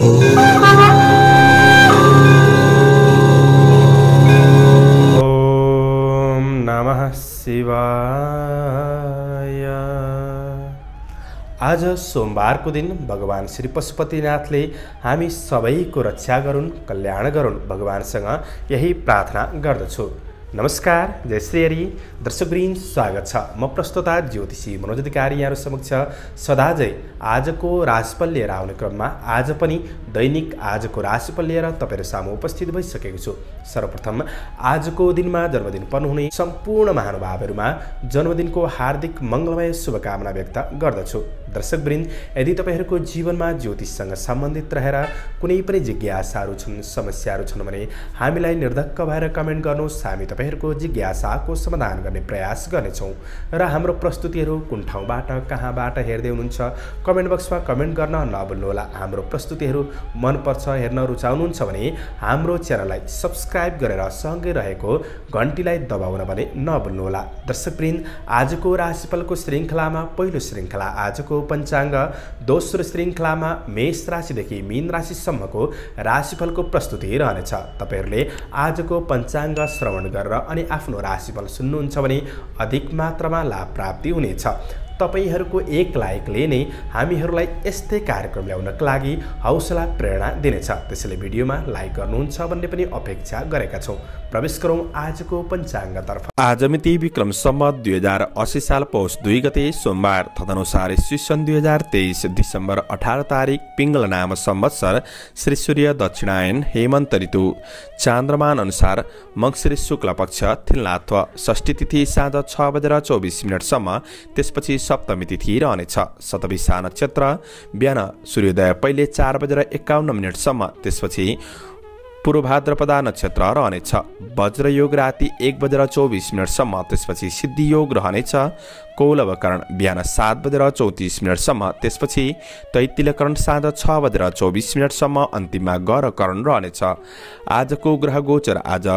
ॐ नमः शिवाय। आज सोमबारको दिन भगवान् श्री पशुपतिनाथले हामी सबैको रक्षा गरून् कल्याण गरून् भगवान्सँग यही प्रार्थना गर्दछु। नमस्कार जय श्री हरि दर्शकवृन्द स्वागत छ। म प्रस्तुता ज्योतिषी मनोज अधिकारी यहाँहरू समक्ष। सदाझै आजको राशिफल लिएर आउने क्रममा आज पनि दैनिक आजको राशिफल लिएर तपाईँहरू सामु उपस्थित भइसकेको छु। सर्वप्रथम आजको दिनमा जन्मदिन पर्नुहुने सम्पूर्ण महानुभावहरूमा जन्मदिनको हार्दिक मङ्गलमय शुभकामना व्यक्त गर्दछु। दर्शकवृन्द यदि तपाईँहरूको जीवनमा ज्योतिषसँग सम्बन्धित रहेर कुनै पनि जिज्ञासाहरू छन् समस्याहरू छन् भने हामीलाई निर्धक्क भएर कमेन्ट गर्नुहोस्। हामी तपाईँहरूको जिज्ञासाको समाधान गर्ने प्रयास गर्नेछौँ र हाम्रो प्रस्तुतिहरू कुन ठाउँबाट कहाँबाट हेर्दै हुनुहुन्छ कमेन्ट बक्समा कमेन्ट गर्न नभुल्नुहोला हाम्रो प्रस्तुतिहरू मनपर्छ हेर्न रुचाउनुहुन्छ भने हाम्रो च्यानललाई सब्सक्राइब गरेर सँगै रहेको घन्टीलाई दबाउन भने नभुल्नुहोला दर्शकवृन्द आजको राशिफलको श्रृङ्खलामा पहिलो श्रृङ्खला आजको पञ्चाङ्ग दोस्रो श्रृङ्खलामा मेष राशिदेखि मीन राशिसम्मको राशिफलको प्रस्तुति रहनेछ। तपाईँहरूले आजको पञ्चाङ्ग श्रवण गरेर अनि आफ्नो राशिफल सुन्नुहुन्छ भने अधिक मात्रामा लाभ प्राप्ति हुनेछ। तपाईँहरूको एक लाइकले नै हामीहरूलाई यस्तै कार्यक्रम ल्याउनका लागि हौसला प्रेरणा दिनेछ। त्यसैले भिडियोमा लाइक गर्नुहुन्छ भन्ने पनि अपेक्षा गरेका छौँ। प्रवेश गरौँ आजको पञ्चाङ्गतर्फ। आज मिति विक्रम सम्म दुई हजार असी साल पौष दुई गते सोमबार तदनुसार ईस्वी सन् दुई हजार तेइस डिसेम्बर अठार तारिक पिङ्गल नाम संवत्सर श्री सूर्य दक्षिणायन हेमन्त ऋतु। चान्द्रमान अनुसार मङ्सिर शुक्ल पक्ष थिल्नात्व षष्ठी तिथि साँझ छ बजेर चौबिस मिनटसम्म त्यसपछि सप्तमी तिथि रहनेछ शतविसा नक्षत्र बिहान सूर्योदय पहिले चार बजेर एकाउन्न मिनटसम्म त्यसपछि पूर्वभाद्रपदा नक्षत्र रहनेछ। वज्रयोग राति एक बजेर चौबिस मिनटसम्म त्यसपछि सिद्धियोग रहनेछ। कौलवकरण बिहान सात बजेर चौतिस मिनटसम्म त्यसपछि तैतिलकरण साँझ छ बजेर चौबिस मिनटसम्म अन्तिममा गरकरण रहनेछ। आजको ग्रह गोचर आज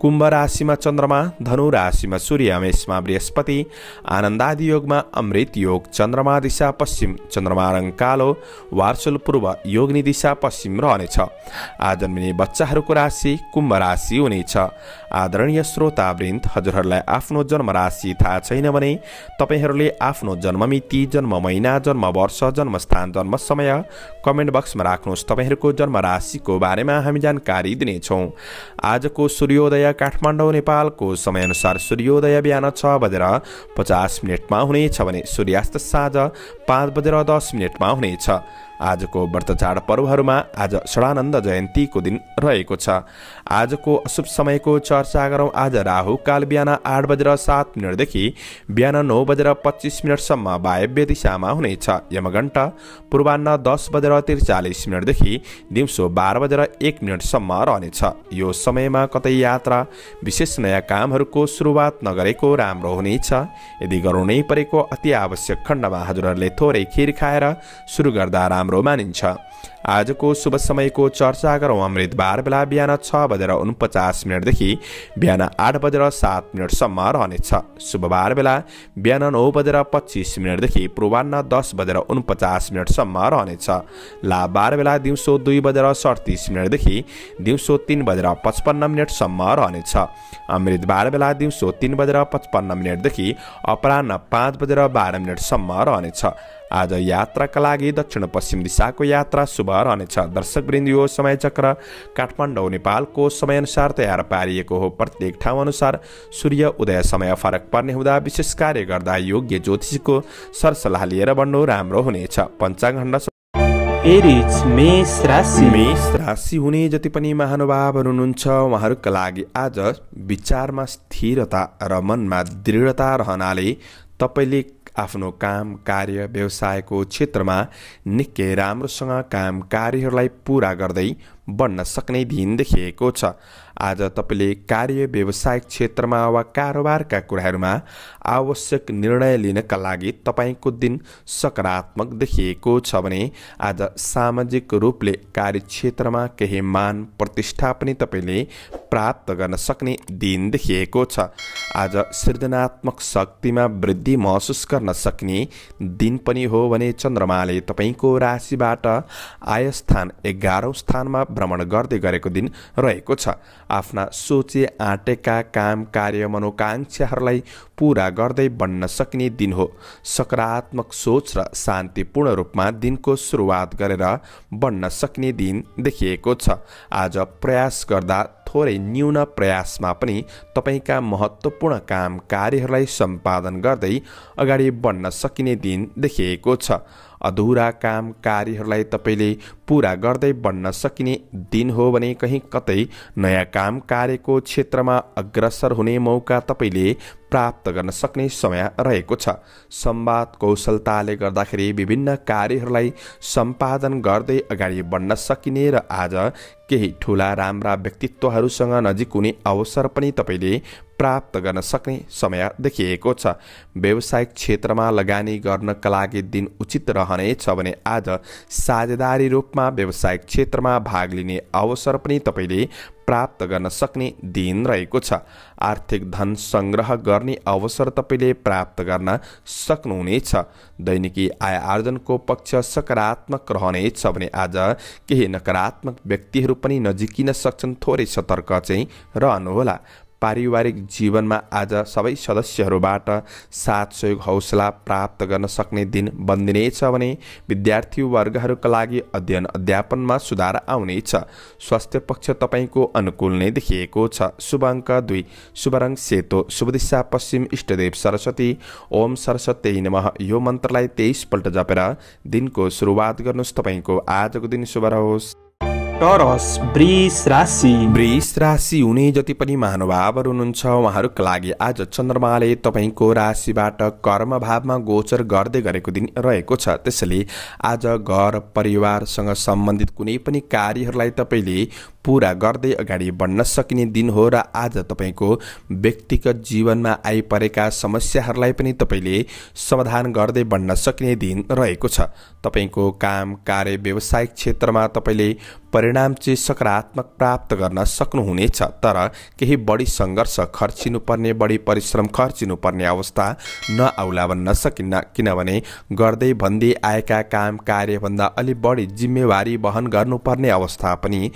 कुम्भ राशिमा चन्द्रमा धनु राशिमा सूर्य मेषमा बृहस्पति आनन्दादि योगमा अमृत योग चन्द्रमा दिशा पश्चिम चन्द्रमा रङ कालो वार्सुल पूर्व योगनी दिशा पश्चिम रहनेछ। आज जन्मिने बच्चाहरूको राशि कुम्भ राशि हुनेछ। आदरणीय श्रोतावृन्द हजुरहरूलाई आफ्नो जन्म राशि थाहा छैन भने तपाईँहरूले आफ्नो जन्ममिति जन्म महिना जन्म वर्ष जन्मस्थान जन्म समय कमेन्ट बक्समा राख्नुहोस्। तपाईँहरूको जन्म राशिको बारेमा हामी जानकारी दिनेछौँ। आजको सूर्योदय काठमाडौँ नेपालको समयअनुसार सूर्योदय बिहान छ बजेर पचास मिनटमा हुनेछ भने सूर्यास्त साँझ पाँच बजेर दस मिनटमा हुनेछ। आजको व्रत चाड पर्वहरूमा आज षडानन्द जयन्तीको दिन रहेको छ। आजको अशुभ समयको चर्चा गरौँ। आज राहु काल बिहान आठ बजेर सात मिनटदेखि बिहान नौ बजेर पच्चिस मिनटसम्म वायव्य दिशामा हुनेछ। यमघण्ट पूर्वान्न दस बजेर त्रिचालिस मिनटदेखि दिउँसो बाह्र बजेर एक मिनटसम्म रहनेछ। यो समयमा कतै यात्रा विशेष नयाँ कामहरूको सुरुवात नगरेको राम्रो हुनेछ। यदि गर्नु नै परेको अति आवश्यक खण्डमा हजुरहरूले थोरै खिर खाएर सुरु गर्दा राम्रो मानिन्छ आजको शुभ समयको चर्चा गरौँ अमृतबार बेला बिहान छ बजेर उनपचास मिनटदेखि बिहान आठ बजेर सात मिनटसम्म रहनेछ। शुभबार बेला बिहान नौ बजेर पच्चिस मिनटदेखि पूर्वान्न दस बजेर उनपचास मिनटसम्म रहनेछ। लाभबार बेला दिउँसो दुई बजेर सडतिस मिनटदेखि दिउँसो तिन बजेर पचपन्न मिनटसम्म रहनेछ। अमृतबार बेला दिउँसो तिन बजेर पचपन्न मिनटदेखि अपराह्न पाँच बजेर बाह्र मिनटसम्म रहनेछ। आज यात्राका लागि दक्षिण पश्चिम दिशाको यात्रा शुभ रहनेछ दर्शकवृन्द यो समय चक्र काठमाडौँ नेपालको समयअनुसार तयार पारिएको हो। प्रत्येक ठाउँ अनुसार सूर्य उदय समय फरक पर्ने हुँदा विशेष कार्य गर्दा योग्य ज्योतिषीको सरसल्लाह लिएर बढ्नु राम्रो हुनेछ। पञ्चाङ्ग एरिज मेष राशि। मेष राशि हुने जति पनि महानुभावहरू हुनुहुन्छ उहाँहरूका लागि आज विचारमा स्थिरता र मनमा दृढता रहनाले तपाईँले आफ्नो काम कार्य व्यवसायको क्षेत्रमा निकै राम्रोसँग काम कार्यहरूलाई पुरा गर्दै बढ्न सक्ने दिन देखिएको छ। आज तपाईँले कार्य व्यवसायिक क्षेत्रमा वा कारोबारका कुराहरूमा आवश्यक निर्णय लिनका लागि तपाईँको दिन सकारात्मक देखिएको छ भने आज सामाजिक रूपले कार्यक्षेत्रमा केही मान प्रतिष्ठा पनि तपाईँले प्राप्त गर्न सक्ने दिन देखिएको छ। आज सृजनात्मक शक्तिमा वृद्धि महसुस गर्न सक्ने दिन पनि हो भने चन्द्रमाले तपाईँको राशिबाट आय स्थान एघारौँ स्थानमा भ्रमण गर्दै गरेको दिन रहेको छ। आफ्ना सोचे आँटेका काम कार्य मनोकाङ्क्षाहरूलाई पुरा गर्दै बन्न सकिने दिन हो। सकारात्मक सोच र शान्तिपूर्ण रूपमा दिनको सुरुवात गरेर बन्न सक्ने दिन देखिएको छ। आज प्रयास गर्दा थोरै न्यून प्रयासमा पनि तपाईँका महत्त्वपूर्ण काम कार्यहरूलाई सम्पादन गर्दै अगाडि बढ्न सकिने दिन देखिएको छ। अधुरा काम कार्यहरूलाई तपाईँले पुरा गर्दै बढ्न सकिने दिन हो भने कहीँ कतै नयाँ काम कार्यको क्षेत्रमा अग्रसर हुने मौका तपाईँले प्राप्त गर्न सक्ने समय रहेको छ। संवाद कौशलताले गर्दाखेरि विभिन्न कार्यहरूलाई सम्पादन गर्दै अगाडि बढ्न सकिने र आज केही ठुला राम्रा व्यक्तित्वहरूसँग नजिक हुने अवसर पनि तपाईँले प्राप्त गर्न सक्ने समय देखिएको छ। व्यावसायिक क्षेत्रमा लगानी गर्नका लागि दिन उचित रहनेछ भने आज साझेदारी रूपमा व्यावसायिक क्षेत्रमा भाग लिने अवसर पनि तपाईँले प्राप्त गर्न सक्ने दिन रहेको छ। आर्थिक धन सङ्ग्रह गर्ने अवसर तपाईँले प्राप्त गर्न सक्नुहुनेछ। दैनिकी आय आर्जनको पक्ष सकारात्मक रहनेछ भने आज केही नकारात्मक व्यक्तिहरू पनि नजिकिन सक्छन्। थोरै सतर्क चाहिँ रहनुहोला। पारिवारिक जीवनमा आज सबै सदस्यहरूबाट साथ सहयोग हौसला प्राप्त गर्न सक्ने दिन बन्दिनेछ भने विद्यार्थी वर्गहरूका लागि अध्ययन अध्यापनमा सुधार आउनेछ स्वास्थ्य पक्ष तपाईँको अनुकूल नै देखिएको छ। शुभ अङ्क दुई। शुभ सेतो। शुभ दिशा पश्चिम इष्टदेव सरस्वती। ओम सरस्वती नमः। यो मन्त्रलाई तेइसपल्ट जपेर दिनको सुरुवात गर्नुहोस्। तपाईँको आजको दिन शुभ रहोस्। टरस वृष राशि वृष राशि हुने जति पनि महानुभावहरू हुनुहुन्छ उहाँहरूका लागि आज चन्द्रमाले तपाईँको राशिबाट कर्म भावमा गोचर गर्दै गरेको दिन रहेको छ। त्यसैले आज घर परिवारसँग सम्बन्धित कुनै पनि कार्यहरूलाई तपाईँले पुरा गर्दै अगाडि बढ्न सकिने दिन हो र आज तपाईँको व्यक्तिगत जीवनमा आइपरेका समस्याहरूलाई पनि तपाईँले समाधान गर्दै बढ्न सकिने दिन रहेको छ। तपाईँको काम कार्य व्यावसायिक क्षेत्रमा तपाईँले परिणाम चाहिँ सकारात्मक प्राप्त गर्न सक्नुहुनेछ तर केही बढी सङ्घर्ष खर्चिनुपर्ने बढी परिश्रम खर्चिनुपर्ने अवस्था नआउला भन्न सकिन्न किनभने गर्दै भन्दै आएका काम कार्यभन्दा अलि बढी जिम्मेवारी वहन गर्नुपर्ने अवस्था पनि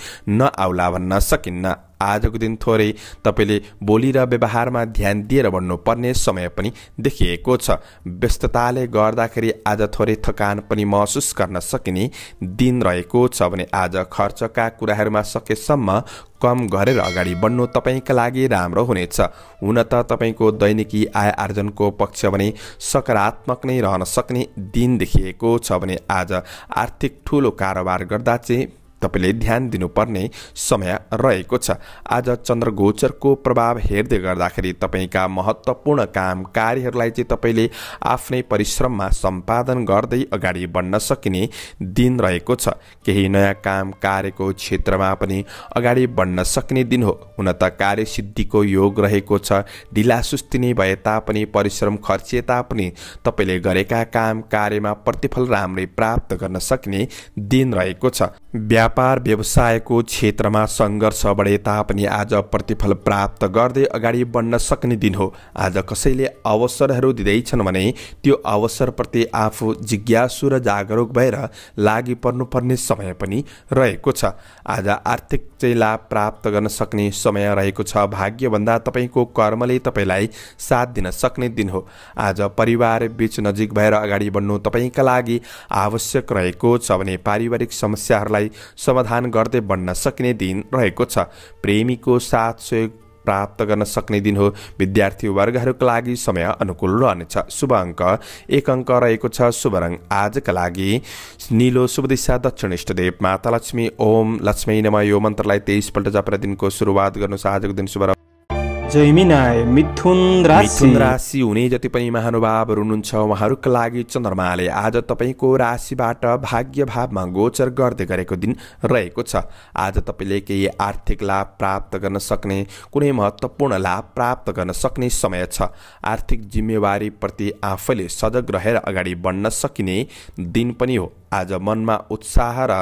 नआउला भन्न सकिन्न। आजको दिन थोरै तपाईँले बोली र व्यवहारमा ध्यान दिएर बढ्नुपर्ने समय पनि देखिएको छ। व्यस्तताले गर्दाखेरि आज थोरै थकान पनि महसुस गर्न सकिने दिन रहेको छ भने आज खर्चका कुराहरूमा सकेसम्म कम गरेर अगाडि बढ्नु तपाईँका लागि राम्रो हुनेछ। हुन त तपाईँको दैनिकी आय आर्जनको पक्ष भने सकारात्मक नै रहन सक्ने दिन देखिएको छ भने आज आर्थिक ठुलो कारोबार गर्दा चाहिँ तपाईँले ध्यान दिनुपर्ने समय रहेको छ। आज चन्द्र गोचरको प्रभाव हेर्दै गर्दाखेरि तपाईँका महत्त्वपूर्ण काम कार्यहरूलाई चाहिँ तपाईँले आफ्नै परिश्रममा सम्पादन गर्दै अगाडि बढ्न सकिने दिन रहेको छ। केही नयाँ काम कार्यको क्षेत्रमा पनि अगाडि बढ्न सक्ने दिन हो। हुन त कार्यसिद्धिको योग रहेको छ। ढिला सुस्ती नै भए तापनि परिश्रम खर्चिए तापनि तपाईँले गरेका काम कार्यमा प्रतिफल राम्रै प्राप्त गर्न सक्ने दिन रहेको छ। व्यापार व्यवसायको क्षेत्रमा सङ्घर्ष बढे तापनि आज प्रतिफल प्राप्त गर्दै अगाडि बढ्न सक्ने दिन हो। आज कसैले अवसरहरू दिँदैछन् भने त्यो अवसरप्रति आफू जिज्ञासु र जागरुक भएर लागि पर्नुपर्ने समय पनि रहेको छ। आज आर्थिक चाहिँ लाभ प्राप्त गर्न सक्ने समय रहेको छ। भाग्यभन्दा तपाईँको कर्मले तपाईँलाई साथ दिन सक्ने दिन हो। आज परिवार बिच नजिक भएर अगाडि बढ्नु तपाईँका लागि आवश्यक रहेको छ भने पारिवारिक समस्याहरूलाई समाधान गर्दै बढ्न सकिने दिन रहेको छ। प्रेमीको साथ सहयोग प्राप्त गर्न सक्ने दिन हो। विद्यार्थी वर्गहरूका लागि समय अनुकूल रहनेछ। शुभ अङ्क। एक अङ्क रहेको छ। शुभ रङ आजका लागि। निलो शुभ दिशा दक्षिण इष्टदेव माता लक्ष्मी ओम लक्ष्मी नम। यो मन्त्रलाई तेइसपल्ट जपेर दिनको सुरुवात गर्नुहोस्। आजको दिन शुभ जैमिनाय मिथुन राशि। मिथुन राशि हुने जति पनि महानुभावहरू हुनुहुन्छ उहाँहरूका लागि चन्द्रमाले आज तपाईँको राशिबाट भाग्य भावमा गोचर गर्दै गरेको दिन रहेको छ। आज तपाईँले केही आर्थिक लाभ प्राप्त गर्न सक्ने कुनै महत्त्वपूर्ण लाभ प्राप्त गर्न सक्ने समय छ। आर्थिक जिम्मेवारीप्रति आफैले सजग रहेर अगाडि बढ्न सकिने दिन पनि हो। आज मनमा उत्साह र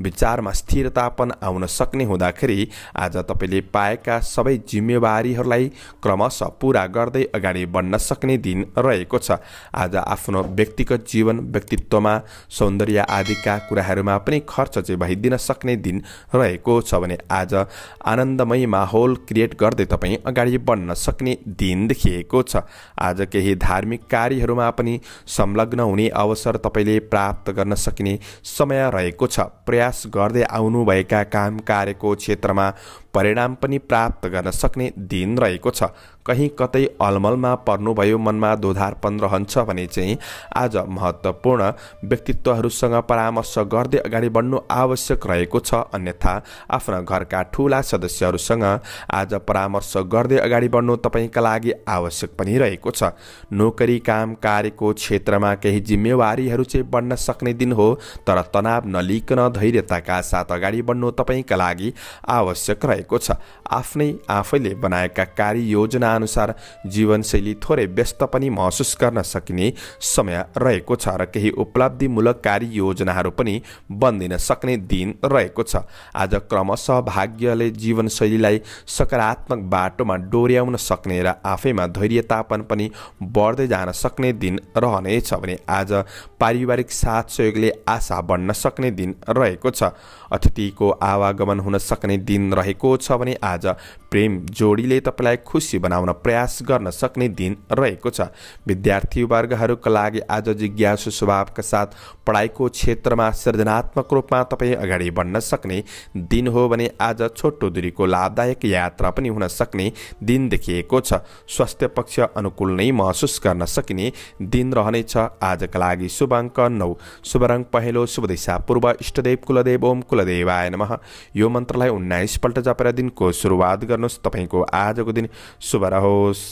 विचारमा स्थिरतापन आउन सक्ने हुँदाखेरि आज तपाईँले पाएका सबै जिम्मेवारीहरूलाई क्रमशः पुरा गर्दै अगाडि बढ्न सक्ने दिन रहेको छ। आज आफ्नो व्यक्तिगत जीवन व्यक्तित्वमा सौन्दर्य आदिका कुराहरूमा पनि खर्च चाहिँ भइदिन सक्ने दिन रहेको छ भने आज आनन्दमय माहौल क्रिएट गर्दै तपाईँ अगाडि बढ्न सक्ने दिन देखिएको छ। आज केही धार्मिक कार्यहरूमा पनि संलग्न हुने अवसर तपाईँले प्राप्त गर्न सकिने समय रहेको छ। प्रयास गर्दै आउनुभएका काम कार्यको क्षेत्रमा परिणाम पनि प्राप्त गर्न सक्ने दिन रहेको छ। कहीँ कतै अलमलमा पर्नुभयो मनमा दोधारपन रहन्छ भने चाहिँ आज महत्त्वपूर्ण व्यक्तित्वहरूसँग परामर्श गर्दै अगाडि बढ्नु आवश्यक रहेको छ अन्यथा आफ्ना घरका ठुला सदस्यहरूसँग आज परामर्श गर्दै अगाडि बढ्नु तपाईँका लागि आवश्यक पनि रहेको छ। नोकरी काम कार्यको क्षेत्रमा केही जिम्मेवारीहरू चाहिँ बढ्न सक्ने दिन हो तर तनाव नलिकन धैर्यताका साथ अगाडि बढ्नु तपाईँका लागि आवश्यक रहेको छ। आफ्नै आफैले बनाएका कार्ययोजना अनुसार जीवनशैली थोरै व्यस्त पनि महसुस गर्न सकिने समय रहेको छ र केही उपलब्धिमूलक कार्य योजनाहरू पनि बन्दिन सक्ने दिन रहेको छ। आज क्रमशः भाग्यले जीवनशैलीलाई सकारात्मक बाटोमा डोर्याउन सक्ने र आफैमा धैर्यतापन पनि बढ्दै जान सक्ने दिन रहनेछ भने आज पारिवारिक साथ सहयोगले आशा बढ्न सक्ने दिन रहेको छ। अतिथिको आवागमन हुन सक्ने दिन रहेको छ भने आज प्रेम जोडीले तपाईँलाई खुसी बनाउन प्रयास गर्न सक्ने दिन रहेको छ। विद्यार्थी वर्गहरूका लागि आज जिज्ञासु स्वभावका साथ पढाइको क्षेत्रमा सृजनात्मक रूपमा तपाईँ अगाडि बढ्न सक्ने दिन हो भने आज छोटो दूरीको लाभदायक यात्रा पनि हुन सक्ने दिन देखिएको छ। स्वास्थ्य पक्ष अनुकूल नै महसुस गर्न सकिने दिन रहनेछ। आजका लागि शुभ अङ्क नौ। शुभ रङ पहेँलो शुभ दिशा पूर्व इष्टदेव कुलदेव ओम कुलदेवाय नमः। यो मन्त्रलाई उन्नाइसपल्ट जपेर दिनको सुरुवात गर्नुहोस्। तपाईँको आजको दिन शुभ रहोस्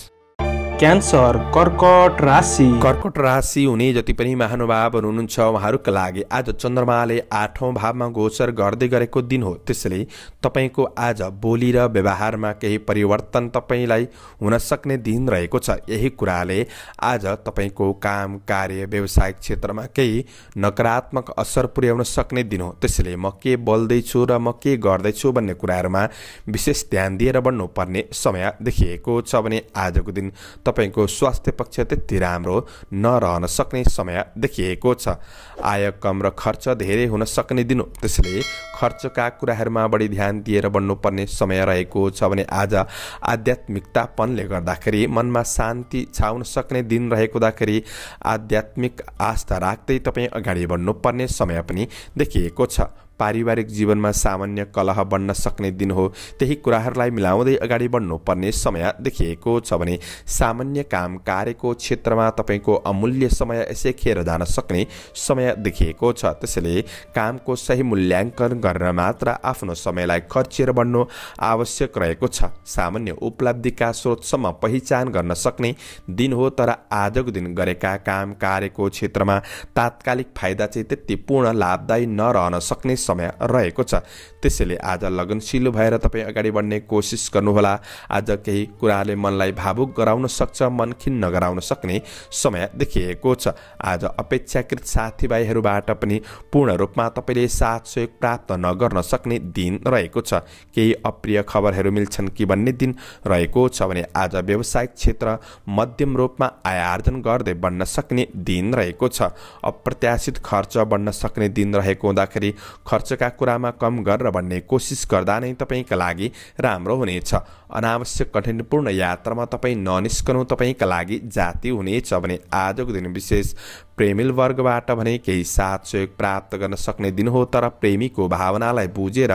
क्यान्सर कर्कट राशि। कर्कट राशि हुने जति पनि महानुभावहरू हुनुहुन्छ उहाँहरूका लागि आज चन्द्रमाले आठौँ भावमा गोचर गर्दै गरेको दिन हो। त्यसैले तपाईँको आज बोली र व्यवहारमा केही परिवर्तन तपाईँलाई हुन सक्ने दिन रहेको छ। यही कुराले आज तपाईँको काम कार्य व्यवसायिक क्षेत्रमा केही नकारात्मक असर पुर्याउन सक्ने दिन हो। त्यसैले म के बोल्दैछु र म के गर्दैछु भन्ने कुराहरूमा विशेष ध्यान दिएर बढ्नुपर्ने समय देखिएको छ भने आजको दिन तपाईँको स्वास्थ्य पक्ष त्यति राम्रो नरहन सक्ने समय देखिएको छ। आय कम र खर्च धेरै हुन सक्ने दिन। हो त्यसैले खर्चका कुराहरूमा बढी ध्यान दिएर बढ्नुपर्ने समय रहेको छ भने आज आध्यात्मिकतापनले गर्दाखेरि मनमा शान्ति छाउन सक्ने दिन रहेको हुँदाखेरि आध्यात्मिक आस्था राख्दै तपाईँ अगाडि बढ्नुपर्ने समय पनि देखिएको छ। पारिवारिक जीवनमा सामान्य कलह बढ्न सक्ने दिन हो। त्यही कुराहरूलाई मिलाउँदै अगाडि बढ्नुपर्ने समय देखिएको छ भने सामान्य काम कार्यको क्षेत्रमा तपाईँको अमूल्य समय यसै खेर जान सक्ने समय देखिएको छ। त्यसैले कामको सही मूल्याङ्कन गरेर मात्र आफ्नो समयलाई खर्चेर बढ्नु आवश्यक रहेको छ। सामान्य उपलब्धिका स्रोतसम्म पहिचान गर्न सक्ने दिन हो तर आजको दिन गरेका काम कार्यको क्षेत्रमा तात्कालिक फाइदा चाहिँ त्यति पूर्ण लाभदायी नरहन सक्ने समय रहेको छ। त्यसैले आज लगनशील भएर तपाईँ अगाडि बढ्ने कोसिस गर्नुहोला। आज केही कुराले मनलाई भावुक गराउन सक्छ मन खिन्न गराउन सक्ने समय देखिएको छ। आज अपेक्षाकृत साथीभाइहरूबाट पनि पूर्ण रूपमा तपाईँले साथ सहयोग प्राप्त नगर्न सक्ने दिन रहेको छ। केही अप्रिय खबरहरू मिल्छन् कि भन्ने दिन रहेको छ भने आज व्यावसायिक क्षेत्र मध्यम रूपमा आय आर्जन गर्दै बढ्न सक्ने दिन रहेको छ। अप्रत्याशित खर्च बढ्न सक्ने दिन रहेको हुँदाखेरि खर्चका कुरामा कम गरेर भन्ने कोसिस गर्दा नै तपाईँका लागि राम्रो हुनेछ। अनावश्यक कठिनपूर्ण यात्रामा तपाईँ ननिस्कनु तपाईँका लागि जाति हुनेछ भने आजको दिन विशेष प्रेमिल वर्गबाट भने केही साथ सहयोग प्राप्त गर्न सक्ने दिन हो तर प्रेमीको भावनालाई बुझेर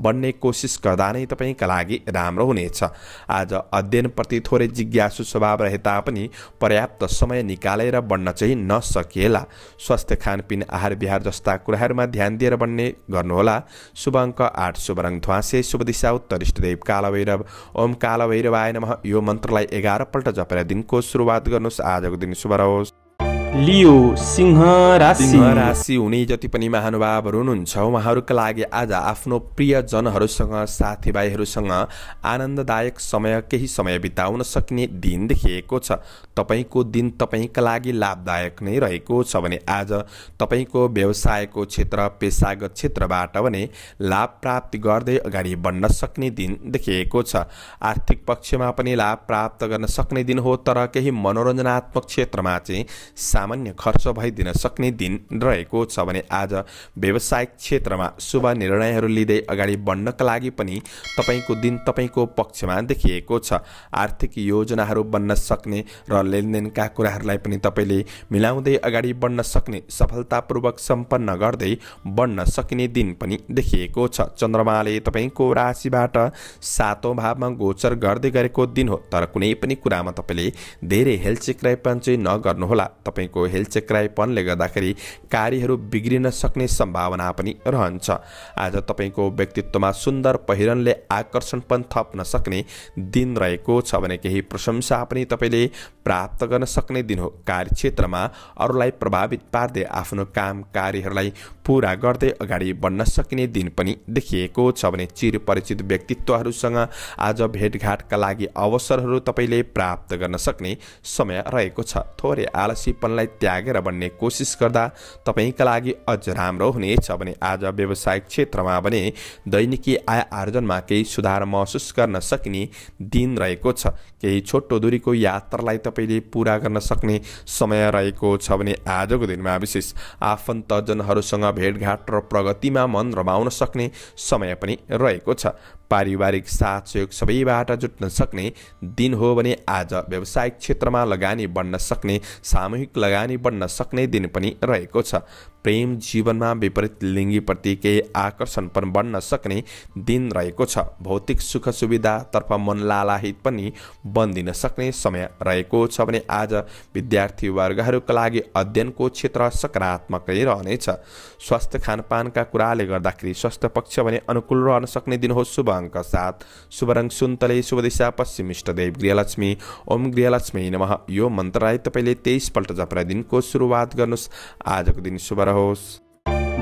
बढ्ने कोसिस गर्दा नै तपाईँका लागि राम्रो हुनेछ। आज अध्ययनप्रति थोरै जिज्ञासु स्वभाव रहे तापनि पर्याप्त समय निकालेर बढ्न चाहिँ नसकिएला। स्वास्थ्य खानपिन आहार विहार जस्ता कुराहरूमा ध्यान दिएर बढ्ने गर्नुहोला। शुभ अङ्क आठ शुभ रङ ध्वासे शुभ दिशा उत्तर इष्टदेव कालभैरव ओम कालभैरवाय नमः। यो मन्त्रलाई एघारपल्ट जपेर दिनको सुरुवात गर्नुहोस्। आजको दिन शुभ रहोस्। लियो सिंह राशि राशि हुने जति पनि महानुभावहरू हुनुहुन्छ उहाँहरूका लागि आज आफ्नो प्रियजनहरूसँग साथीभाइहरूसँग आनन्ददायक समय केही समय बिताउन सकिने दिन देखिएको छ। तपाईँको दिन तपाईँका लागि लाभदायक नै रहेको छ भने आज तपाईँको व्यवसायको क्षेत्र पेसागत क्षेत्रबाट भने लाभ प्राप्ति गर्दै अगाडि बढ्न सक्ने दिन देखिएको छ। आर्थिक पक्षमा पनि लाभ प्राप्त गर्न सक्ने दिन हो तर केही मनोरञ्जनात्मक क्षेत्रमा चाहिँ सामान्य खर्च भइदिन सक्ने दिन रहेको छ भने आज व्यावसायिक क्षेत्रमा शुभ निर्णयहरू लिँदै अगाडि बढ्नका लागि पनि तपाईँको दिन तपाईँको पक्षमा देखिएको छ। आर्थिक योजनाहरू बन्न सक्ने र लेनदेनका कुराहरूलाई पनि तपाईँले मिलाउँदै अगाडि बढ्न सक्ने सफलतापूर्वक सम्पन्न गर्दै बढ्न सकिने दिन पनि देखिएको छ। चन्द्रमाले तपाईँको राशिबाट सातौँ भावमा गोचर गर्दै गरेको दिन हो। तर कुनै पनि कुरामा तपाईँले धेरै हेलचेक्राइपन चाहिँ नगर्नुहोला। तपाईँको हेलचेक्राइपनले गर्दाखेरि कार्यहरू बिग्रिन सक्ने सम्भावना पनि रहन्छ। आज तपाईँको व्यक्तित्वमा सुन्दर पहिरनले आकर्षण पनि थप्न सक्ने दिन रहेको छ भने केही प्रशंसा पनि तपाईँले प्राप्त गर्न सक्ने दिन हो। कार्यक्षेत्रमा अरूलाई प्रभावित पार्दै आफ्नो काम कार्यहरूलाई पुरा गर्दै अगाडि बढ्न सकिने दिन पनि देखिएको छ भने चिर परिचित व्यक्तित्वहरूसँग आज भेटघाटका लागि अवसरहरू तपाईँले प्राप्त गर्न सक्ने समय रहेको छ। थोरै आलसीपनलाई त्यागेर बढ्ने कोसिस गर्दा तपाईँका लागि अझ राम्रो हुनेछ भने आज व्यावसायिक क्षेत्रमा भने दैनिकी आय आर्जनमा केही सुधार महसुस गर्न सकिने दिन रहेको छ। केही छोटो दूरीको यात्रालाई तपाईँले पुरा गर्न सक्ने समय रहेको छ भने आजको दिनमा विशेष आफन्तजनहरूसँग भेटघाट र प्रगतिमा मन रमाउन सक्ने समय पनि रहेको छ। पारिवारिक साथ सहयोग सबैबाट जुट्न सक्ने दिन हो भने आज व्यावसायिक क्षेत्रमा लगानी बढ्न सक्ने सामूहिक लगानी बढ्न सक्ने दिन पनि रहेको छ। प्रेम जीवनमा विपरीत लिङ्गीप्रति केही आकर्षण पनि बढ्न सक्ने दिन रहेको छ। भौतिक सुख सुविधातर्फ मन लालाहित पनि बन्दिन सक्ने समय रहेको छ भने आज विद्यार्थी वर्गहरूका लागि अध्ययनको क्षेत्र सकारात्मकै रहनेछ स्वास्थ्य खानपानका कुराले गर्दाखेरि स्वास्थ्य पक्ष भने अनुकूल रहन सक्ने दिन हो। शुभ अङ्क सात। शुभ रङ सुन्तले शुभ दिशा पश्चिम इष्टदेव गृहलक्ष्मी। ओम गृहलक्ष्मी नमः। यो मन्त्रलाई तपाईँले तेइसपल्ट जपेर दिनको सुरुवात गर्नुहोस्। आजको दिन शुभ रहोस्।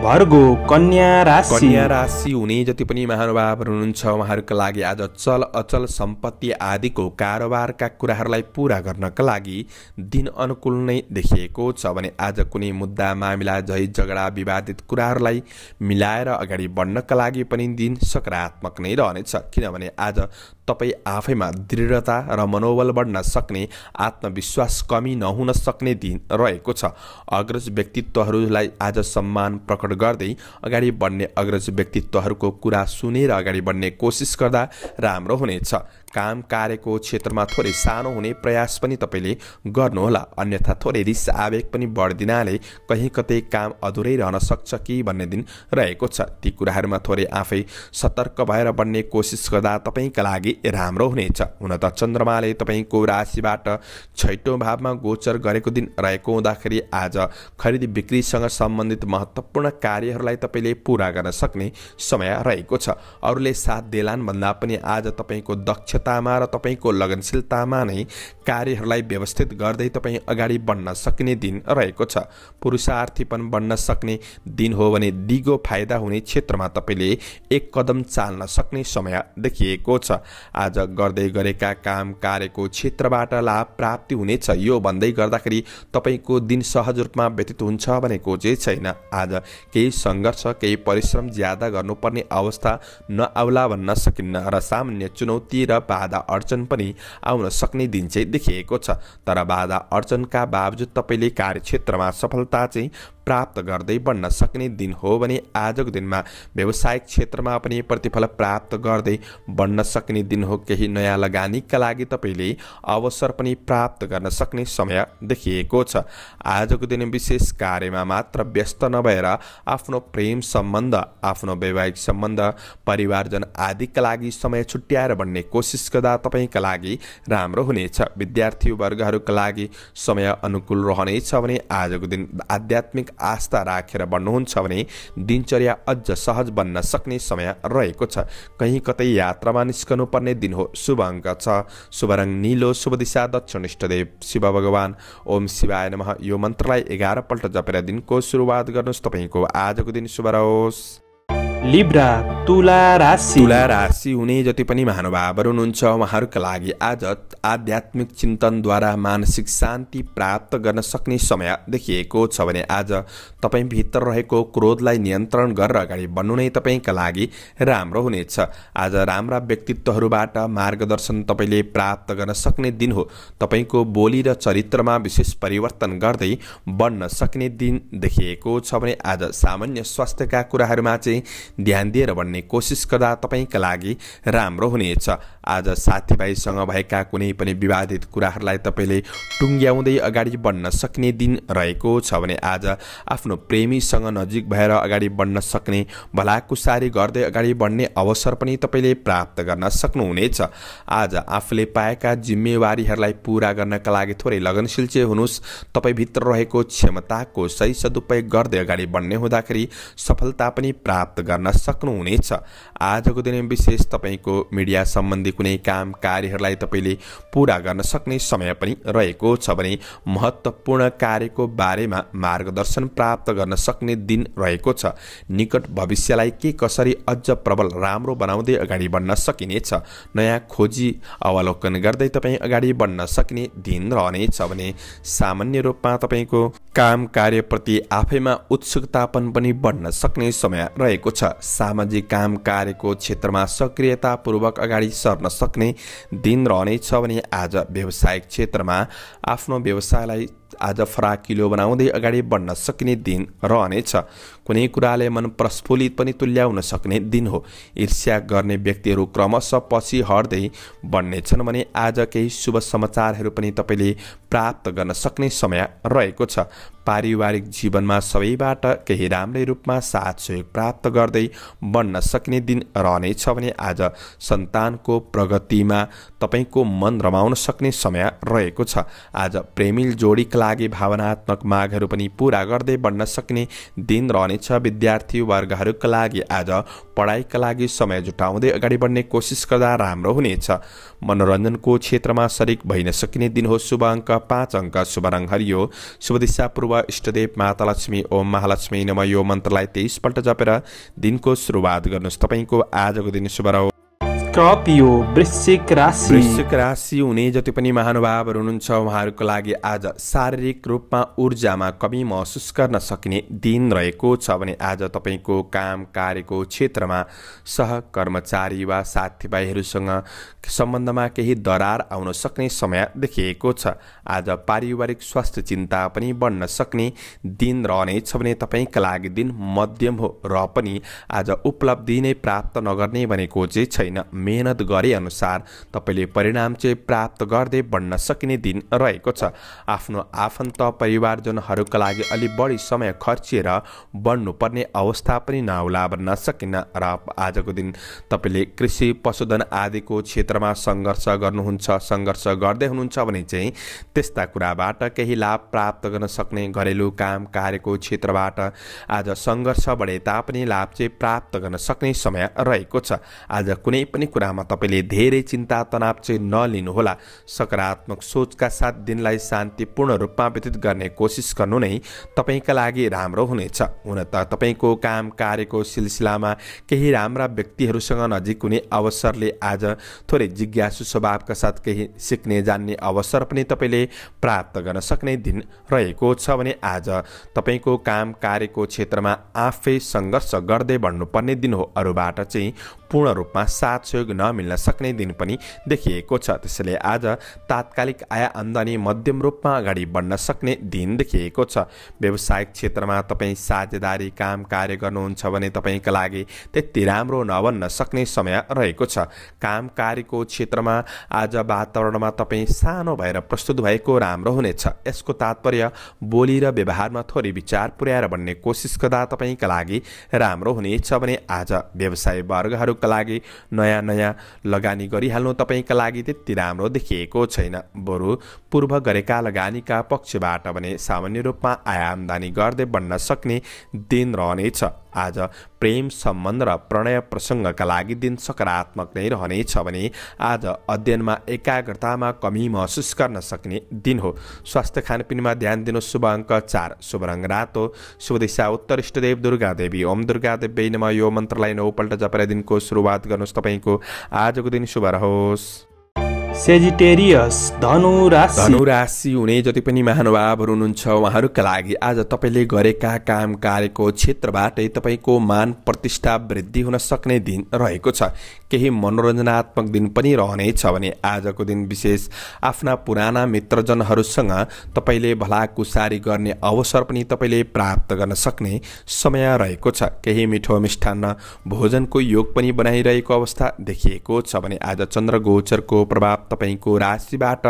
भर्गो कन्या राशि। कन्या राशि हुने जति पनि महानुभावहरू हुनुहुन्छ उहाँहरूका लागि आज चल अचल सम्पत्ति आदिको कारोबारका कुराहरूलाई पुरा गर्नका लागि दिन अनुकूल नै देखिएको छ भने आज कुनै मुद्दा मामिला झै झगडा विवादित कुराहरूलाई मिलाएर अगाडि बढ्नका लागि पनि दिन सकारात्मक नै रहनेछ। किनभने आज तपाईँ आफैमा दृढता र मनोबल बढ्न सक्ने आत्मविश्वास कमी नहुन सक्ने दिन रहेको छ। अग्रज व्यक्तित्वहरूलाई आज सम्मान प्रकट गर्दै अगाडि बढ्ने अग्रज व्यक्तित्वहरूको कुरा सुनेर अगाडि बढ्ने कोसिस गर्दा राम्रो हुनेछ। काम कार्यको क्षेत्रमा थोरै सानो हुने प्रयास पनि तपाईँले गर्नुहोला। अन्यथा थोरै रिस आवेग पनि बढिदिनाले कहीँ कतै काम अधुरै रहन सक्छ कि भन्ने दिन रहेको छ। ती कुराहरूमा थोरै आफै सतर्क भएर बढ्ने कोसिस गर्दा तपाईँका लागि राम्रो हुनेछ। हुन त चन्द्रमाले तपाईँको राशिबाट छैटौँ भावमा गोचर गरेको दिन रहेको हुँदाखेरि आज खरिद बिक्रीसँग सम्बन्धित महत्त्वपूर्ण कार्यहरूलाई तपाईँले पुरा गर्न सक्ने समय रहेको छ। अरूले साथ देलान् भन्दा पनि आज तपाईँको दक्ष दक्षतामा र तपाईँको लगनशीलतामा नै कार्यहरूलाई व्यवस्थित गर्दै तपाईँ अगाडि बढ्न सक्ने दिन रहेको छ। पुरुषार्थीपन बढ्न सक्ने दिन हो भने दिगो फाइदा हुने क्षेत्रमा तपाईँले एक कदम चाल्न सक्ने समय देखिएको छ। आज गर्दै गरेका काम कार्यको क्षेत्रबाट लाभ प्राप्ति हुनेछ। यो भन्दै गर्दाखेरि तपाईँको दिन सहज रूपमा व्यतीत हुन्छ भनेको चाहिँ छैन। आज केही सङ्घर्ष केही परिश्रम ज्यादा गर्नुपर्ने अवस्था नआउला भन्न सकिन्न र सामान्य चुनौती र बाधा अडचन पनि आउन सक्ने दिन चाहिँ देखिएको छ। तर बाधा अडचनका बावजुद तपाईँले कार्यक्षेत्रमा सफलता चाहिँ प्राप्त गर्दै बढ्न सक्ने दिन हो भने आजको दिनमा व्यावसायिक क्षेत्रमा पनि प्रतिफल प्राप्त गर्दै बढ्न सक्ने दिन हो। केही नयाँ लगानीका लागि तपाईँले अवसर पनि प्राप्त गर्न सक्ने समय देखिएको छ। आजको दिन विशेष कार्यमा मात्र व्यस्त नभएर आफ्नो प्रेम सम्बन्ध आफ्नो वैवाहिक सम्बन्ध परिवारजन आदिका लागि समय छुट्याएर बढ्ने कोसिस गर्दा तपाईँका लागि राम्रो हुनेछ। विद्यार्थी वर्गहरूका लागि समय अनुकूल रहनेछ भने आजको दिन आध्यात्मिक आस्था राखेर बढ्नुहुन्छ भने दिनचर्या अझ सहज बन्न सक्ने समय रहेको छ। कहीँ कतै यात्रामा निस्कनु पर्ने दिन हो। शुभ अङ्क छ। शुभ रङ निलो शुभ दिशा दक्षिण इष्टदेव शिव भगवान। ओम शिवाय नमः। यो मन्त्रलाई एघारपल्ट जपेर दिनको सुरुवात गर्नुहोस्। तपाईँको आजको दिन शुभ रहोस्। लिब्रा तुला राशि तुला राशि हुने जति पनि महानुभावहरू हुनुहुन्छ उहाँहरूका लागि आज आध्यात्मिक चिन्तनद्वारा मानसिक शान्ति प्राप्त गर्न सक्ने समय देखिएको छ भने आज तपाईँभित्र रहेको क्रोधलाई नियन्त्रण गरेर अगाडि बढ्नु नै तपाईँका लागि राम्रो हुनेछ आज राम्रा व्यक्तित्वहरूबाट मार्गदर्शन तपाईँले प्राप्त गर्न सक्ने दिन हो तपाईँको बोली र चरित्रमा विशेष परिवर्तन गर्दै बढ्न सक्ने दिन देखिएको छ भने आज सामान्य स्वास्थ्यका कुराहरूमा चाहिँ ध्यान दिएर बढ्ने कोसिस गर्दा तपाईँका लागि राम्रो हुनेछ। आज साथीभाइसँग भएका कुनै पनि विवादित कुराहरूलाई तपाईँले टुङ्ग्याउँदै अगाडि बढ्न सक्ने दिन रहेको छ भने आज आफ्नो प्रेमीसँग नजिक भएर अगाडि बढ्न सक्ने भलाकुसारी गर्दै अगाडि बढ्ने अवसर पनि तपाईँले प्राप्त गर्न सक्नुहुनेछ। आज आफूले पाएका जिम्मेवारीहरूलाई पुरा गर्नका लागि थोरै लगनशील चाहिँ हुनुहोस्। तपाईँभित्र रहेको क्षमताको सही सदुपयोग गर्दै अगाडि बढ्ने हुँदाखेरि सफलता पनि प्राप्त गर्न सक्नुहुनेछ आजको दिन विशेष तपाईँको मिडिया सम्बन्धी कुनै काम कार्यहरूलाई तपाईँले पुरा गर्न सक्ने समय पनि रहेको छ भने महत्त्वपूर्ण कार्यको बारेमा मार्गदर्शन प्राप्त गर्न सक्ने दिन रहेको छ। निकट भविष्यलाई के कसरी अझ प्रबल राम्रो बनाउँदै अगाडि बढ्न सकिनेछ? नयाँ खोजी अवलोकन गर्दै तपाईँ अगाडि बढ्न सक्ने दिन रहनेछ भने सामान्य रूपमा तपाईँको काम कार्यप्रति आफैमा उत्सुकतापन पनि बढ्न सक्ने समय रहेको छ। सामाजिक काम कार्यको क्षेत्रमा सक्रियतापूर्वक अगाडि सर्न सक्ने दिन रहनेछ भने आज व्यावसायिक क्षेत्रमा आफ्नो व्यवसायलाई आज फराकिलो बनाउँदै अगाडि बढ्न सक्ने दिन रहनेछ कुनै कुराले मन प्रस्फुलित पनि तुल्याउन सक्ने दिन हो। ईर्ष्या गर्ने व्यक्तिहरू क्रमशः पछि हट्दै बढ्नेछन् भने आज केही शुभ समाचारहरू पनि तपाईँले प्राप्त गर्न सक्ने समय रहेको छ। पारिवारिक जीवनमा सबैबाट केही राम्रै रूपमा साथ सहयोग प्राप्त गर्दै बढ्न सक्ने दिन रहनेछ भने आज सन्तानको प्रगतिमा तपाईँको मन रमाउन सक्ने समय रहेको छ। आज प्रेमिल जोडीका लागि भावनात्मक मागहरू पनि पुरा गर्दै बढ्न सक्ने दिन रहनेछ। विद्यार्थी वर्गहरूका लागि आज पढाइका लागि समय जुटाउँदै अगाडि बढ्ने कोसिस गर्दा राम्रो हुनेछ। मनोरञ्जनको क्षेत्रमा सरिक भइन सकिने दिन हो। शुभ अङ्क पाँच अङ्क शुभ रङ हरियो। शुभ दिशा पूर्व इष्टदेव माता लक्ष्मी ओम महालक्ष्मी नम यो मन्त्रलाई तेइसपल्ट जपेर दिनको सुरुवात गर्नुहोस्। तपाईँको आजको दिन शुभ रहो। स्कर्पियो वृश्चिक राशि वृश्चिक राशि हुने जति पनि महानुभावहरू हुनुहुन्छ उहाँहरूको लागि आज शारीरिक रूपमा ऊर्जामा कमी महसुस गर्न सकिने दिन रहेको छ भने आज तपाईँको काम कार्यको क्षेत्रमा सहकर्मचारी वा साथीभाइहरूसँग सम्बन्धमा केही दरार आउन सक्ने समय देखिएको छ। आज पारिवारिक स्वास्थ्य चिन्ता पनि बढ्न सक्ने दिन रहनेछ भने तपाईँका लागि दिन मध्यम हो र पनि आज उपलब्धि नै प्राप्त नगर्ने भनेको चाहिँ छैन। मेहनत गरे अनुसार तपाईँले परिणाम चाहिँ प्राप्त गर्दै बढ्न सकिने दिन रहेको छ। आफ्नो आफन्त परिवारजनहरूका लागि अलिक बढी समय खर्चिएर बढ्नुपर्ने अवस्था पनि नौला बन्न सकिन र आजको दिन तपाईँले कृषि पशुधन आदिको क्षेत्रमा सङ्घर्ष गर्नुहुन्छ सङ्घर्ष गर्दै हुनुहुन्छ भने चाहिँ त्यस्ता कुराबाट केही लाभ प्राप्त गर्न सक्ने घरेलु काम कार्यको क्षेत्रबाट आज सङ्घर्ष बढे तापनि लाभ चाहिँ प्राप्त गर्न सक्ने समय रहेको छ। आज कुनै पनि कुरामा तपाईँले धेरै चिन्ता तनाव चाहिँ नलिनुहोला। सकारात्मक सोचका साथ दिनलाई शान्तिपूर्ण रूपमा व्यतीत गर्ने कोसिस गर्नु नै तपाईँका लागि राम्रो हुनेछ। हुन त तपाईँको काम कार्यको सिलसिलामा केही राम्रा व्यक्तिहरूसँग नजिक हुने अवसरले आज थोरै जिज्ञासु स्वभावका साथ केही सिक्ने जान्ने अवसर पनि तपाईँले प्राप्त गर्न सक्ने दिन रहेको छ भने आज तपाईँको काम कार्यको क्षेत्रमा आफै सङ्घर्ष गर्दै बढ्नुपर्ने दिन हो। अरूबाट चाहिँ पूर्ण रूपमा साथ सहयोग नमिल्न सक्ने दिन पनि देखिएको छ। त्यसैले आज तात्कालिक आय आम्दानी मध्यम रूपमा अगाडि बढ्न सक्ने दिन देखिएको छ। व्यावसायिक क्षेत्रमा तपाईँ साझेदारी काम कार्य गर्नुहुन्छ भने तपाईँका लागि त्यति राम्रो नबन्न सक्ने समय रहेको छ। काम कार्यको क्षेत्रमा आज वातावरणमा तपाईँ सानो भएर प्रस्तुत भएको राम्रो हुनेछ। यसको तात्पर्य बोली र व्यवहारमा थोरै विचार पुर्याएर बन्ने कोसिस गर्दा तपाईँका लागि राम्रो हुनेछ भने आज व्यवसाय वर्गहरूका लागि नयाँ नयाँ लगानी गरिहाल्नु तपाईँका लागि त्यति राम्रो देखिएको छैन। बरु पूर्व गरेका लगानीका पक्षबाट भने सामान्य रूपमा आय आम्दानी गर्दै बढ्न सक्ने दिन रहनेछ। आज प्रेम सम्बन्ध र प्रणय प्रसङ्गका लागि दिन सकारात्मक नै रहनेछ भने आज अध्ययनमा एकाग्रतामा कमी महसुस गर्न सक्ने दिन हो। स्वास्थ्य खानपिनमा ध्यान दिनु शुभ अङ्क चार। शुभ रङ रातो। शुभ दिशा उत्तर इष्टदेव दुर्गा देवी। ओम दुर्गा देवी नम। यो मन्त्रलाई नौपल्ट जपेर दिनको सुरुवात गर्नुहोस् तपाईँको आजको दिन शुभ रहोस्। सेजिटेरियस धनु राशि धनु राशि हुने जति पनि महानुभावहरू हुनुहुन्छ उहाँहरूका लागि आज तपाईँले गरेका काम कार्यको क्षेत्रबाटै तपाईँको मान प्रतिष्ठा वृद्धि हुन सक्ने दिन रहेको छ केही मनोरञ्जनात्मक दिन पनि रहनेछ भने आजको दिन विशेष आफ्ना पुराना मित्रजनहरूसँग तपाईँले भलाकुसारी गर्ने अवसर पनि तपाईँले प्राप्त गर्न सक्ने समय रहेको छ केही मिठो मिष्ठान्न भोजनको योग पनि बनाइरहेको अवस्था देखिएको छ भने आज चन्द्र गोचरको प्रभाव तपाईँको राशिबाट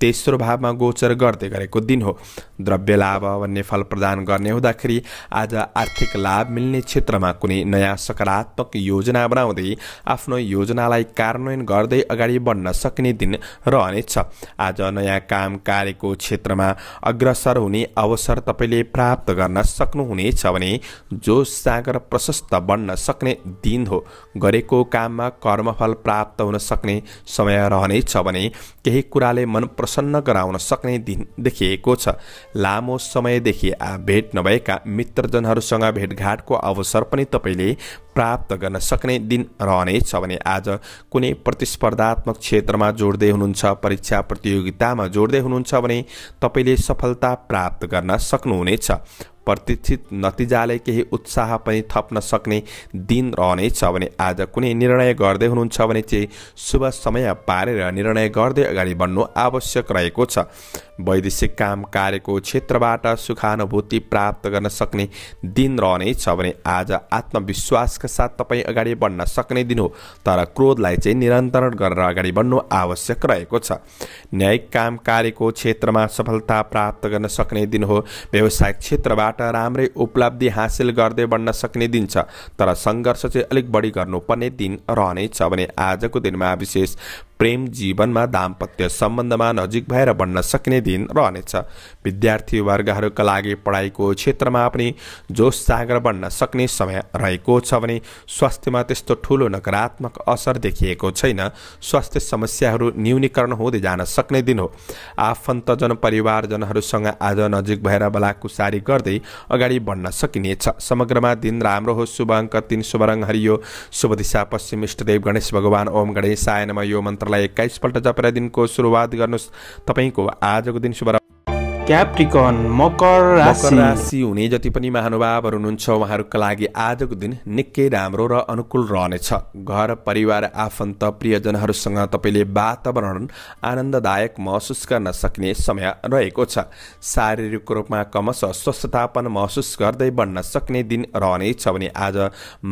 तेस्रो भावमा गोचर गर्दै गरेको दिन हो। द्रव्य लाभ भन्ने फल प्रदान गर्ने हुँदाखेरि आज आर्थिक लाभ मिल्ने क्षेत्रमा कुनै नयाँ सकारात्मक योजना बनाउँदै आफ्नो योजनालाई कार्यान्वयन गर्दै अगाडि बढ्न सक्ने दिन रहनेछ। आज नयाँ काम कार्यको क्षेत्रमा अग्रसर हुने अवसर तपाईँले प्राप्त गर्न सक्नुहुनेछ भने जो सागर प्रशस्त बन्न सक्ने दिन हो। गरेको काममा कर्मफल प्राप्त हुन सक्ने समय रहनेछ। भने केही कुराले मन प्रसन्न गराउन सक्ने दिन देखिएको छ। लामो समयदेखि भेट नभएका मित्रजनहरूसँग भेटघाटको अवसर पनि तपाईँले प्राप्त गर्न सक्ने दिन रहनेछ भने आज कुनै प्रतिस्पर्धात्मक क्षेत्रमा जोड्दै हुनुहुन्छ परीक्षा प्रतियोगितामा जोड्दै हुनुहुन्छ भने तपाईँले सफलता प्राप्त गर्न सक्नुहुनेछ। प्रतीक्षित नतिजाले केही उत्साह पनि थप्न सक्ने दिन रहनेछ भने आज कुनै निर्णय गर्दै हुनुहुन्छ भने चाहिँ शुभ समय पारेर निर्णय गर्दै अगाडि बढ्नु आवश्यक रहेको छ। वैदेशिक काम कार्यको क्षेत्रबाट सुखानुभूति प्राप्त गर्न सक्ने दिन रहनेछ भने आज आत्मविश्वासका साथ तपाईँ अगाडि बढ्न सक्ने दिन हो तर क्रोधलाई चाहिँ निरन्तरण गरेर अगाडि बढ्नु आवश्यक रहेको छ। न्यायिक काम कार्यको क्षेत्रमा सफलता प्राप्त गर्न सक्ने दिन हो व्यवसायिक क्षेत्रबाट राम्रै उपलब्धि हासिल गर्दै बढ्न सक्ने दिन छ तर सङ्घर्ष चाहिँ अलिक बढी गर्नुपर्ने दिन रहनेछ भने आजको दिनमा विशेष प्रेम जीवनमा दाम्पत्य सम्बन्धमा नजिक भएर बढ्न सक्ने दिन रहनेछ। विद्यार्थी वर्गहरूका लागि पढाइको क्षेत्रमा पनि जोस जागर बढ्न सक्ने समय रहेको छ भने स्वास्थ्यमा त्यस्तो ठुलो नकारात्मक असर देखिएको छैन। स्वास्थ्य समस्याहरू न्यूनीकरण हुँदै जान सक्ने दिन हो। आफन्तजन परिवारजनहरूसँग आज नजिक भएर बलाकुसारी गर्दै अगाडि बढ्न सकिनेछ। समग्रमा दिन राम्रो हो। शुभ अङ्क तिन शुभ रङ हरियो। शुभ दिशा पश्चिम इष्टदेव गणेश भगवान ओम गणेश आयनमा यो मन्त्रलाई एक्काइसपल्ट जपेर दिनको सुरुवात गर्नुहोस्। तपाईँको आजको दिन शुभ राशि मकर राशि हुने जति पनि महानुभावहरू हुनुहुन्छ उहाँहरूका लागि आजको दिन निकै राम्रो र अनुकूल रहनेछ। घर परिवार आफन्त प्रियजनहरूसँग तपाईँले वातावरण आनन्ददायक महसुस गर्न सक्ने समय रहेको छ। शारीरिक रूपमा कमश स्वस्थतापन महसुस गर्दै बढ्न सक्ने दिन रहनेछ भने आज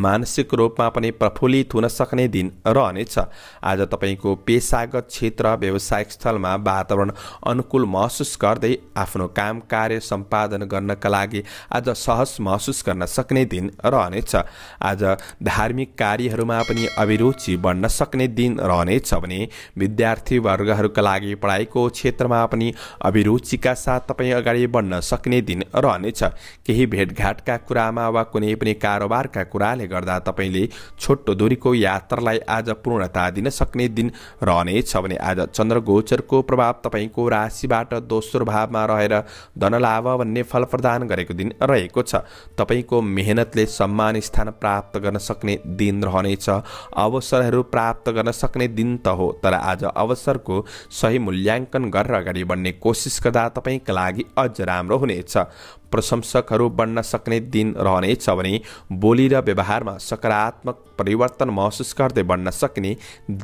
मानसिक रूपमा पनि प्रफुल्लित हुन सक्ने दिन रहनेछ। आज तपाईँको पेसागत क्षेत्र व्यावसायिक स्थलमा वातावरण अनुकूल महसुस गर्दै आफ्नो काम कार्य सम्पादन गर्नका लागि आज सहज महसुस गर्न सक्ने दिन रहनेछ। आज धार्मिक कार्यहरूमा पनि अभिरुचि बढ्न सक्ने दिन रहनेछ भने विद्यार्थी वर्गहरूका लागि पढाइको क्षेत्रमा पनि अभिरुचिका साथ तपाईँ अगाडि बढ्न सक्ने दिन रहनेछ। केही भेटघाटका कुरामा वा कुनै पनि कारोबारका कुराले गर्दा तपाईँले छोटो दूरीको यात्रालाई आज पूर्णता दिन सक्ने दिन रहनेछ भने आज चन्द्रगोचरको प्रभाव तपाईँको राशिबाट दोस्रो भावमा रहेर धनलाभ भन्ने फल प्रदान गरेको दिन रहेको छ। तपाईँको मेहनतले सम्मान स्थान प्राप्त गर्न सक्ने दिन रहनेछ अवसरहरू प्राप्त गर्न सक्ने दिन त हो तर आज अवसरको सही मूल्याङ्कन गरेर अगाडि बढ्ने कोसिस गर्दा तपाईँका लागि अझ राम्रो हुनेछ। प्रशंसकहरू बढ्न सक्ने दिन रहनेछ भने बोली र व्यवहारमा सकारात्मक परिवर्तन महसुस गर्दै बढ्न सक्ने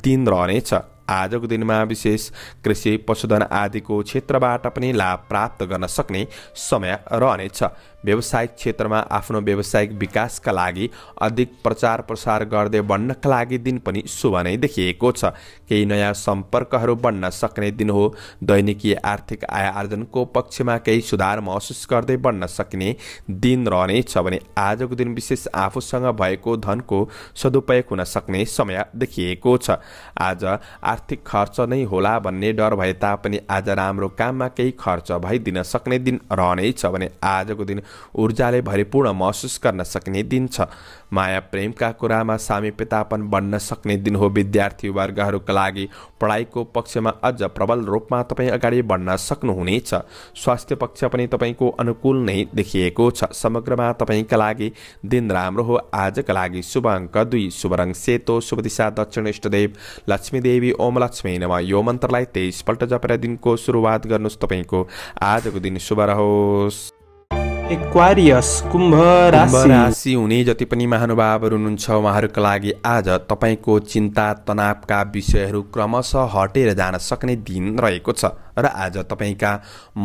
दिन रहनेछ आजको दिनमा विशेष कृषि पशुधन आदिको क्षेत्रबाट पनि लाभ प्राप्त गर्न सक्ने समय रहनेछ। व्यावसायिक क्षेत्रमा आफ्नो व्यावसायिक विकासका लागि अधिक प्रचार प्रसार गर्दै बढ्नका लागि दिन पनि शुभ नै देखिएको छ। केही नयाँ सम्पर्कहरू बढ्न सक्ने दिन हो। दैनिकीय आर्थिक आय आर्जनको पक्षमा केही सुधार महसुस गर्दै बढ्न सकिने दिन रहनेछ भने आजको दिन विशेष आफूसँग भएको धनको सदुपयोग हुन सक्ने समय देखिएको छ। आज आर्थिक खर्च नै होला भन्ने डर भए तापनि आज राम्रो काममा केही खर्च भइदिन सक्ने दिन रहनेछ भने आजको दिन ऊर्जाले भरिपूर्ण महसुस गर्न सक्ने दिन छ। माया प्रेमका कुरामा सामिप्यतापन बढ्न सक्ने दिन हो विद्यार्थी वर्गहरूका लागि पढाइको पक्षमा अझ प्रबल रूपमा तपाईँ अगाडि बढ्न सक्नुहुनेछ। स्वास्थ्य पक्ष पनि तपाईँको अनुकूल नै देखिएको छ। समग्रमा तपाईँका लागि दिन राम्रो हो। आजका लागि शुभ अङ्क दुई। शुभ रङ सेतो। शुभ दिशा दक्षिण इष्टदेव। लक्ष्मी देवी ओम लक्ष्मी नम। यो मन्त्रलाई तेइसपल्ट जपेर दिनको सुरुवात गर्नुहोस् तपाईँको आजको दिन शुभ रहोस्। एक्वारियस कुम्भ राशि राशि हुने जति पनि महानुभावहरू हुनुहुन्छ उहाँहरूका लागि आज तपाईँको चिन्ता तनावका विषयहरू क्रमशः हटेर जान सक्ने दिन रहेको छ र आज तपाईँका